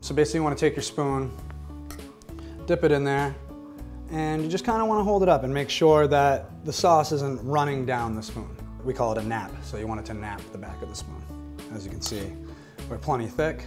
So basically you want to take your spoon, dip it in there, and you just kind of want to hold it up and make sure that the sauce isn't running down the spoon. We call it a nap, so you want it to nap the back of the spoon. As you can see, we're plenty thick.